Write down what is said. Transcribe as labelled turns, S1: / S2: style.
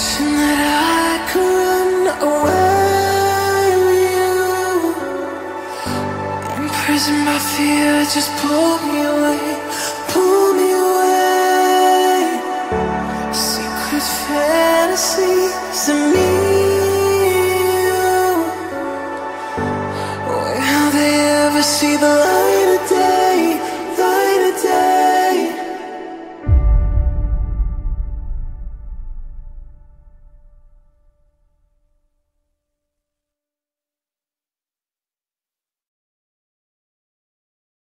S1: Wishing that I could run away with you. Imprisoned by fear, just pull me away Pull me away. Secret fantasies of me and you. Will they ever see the light?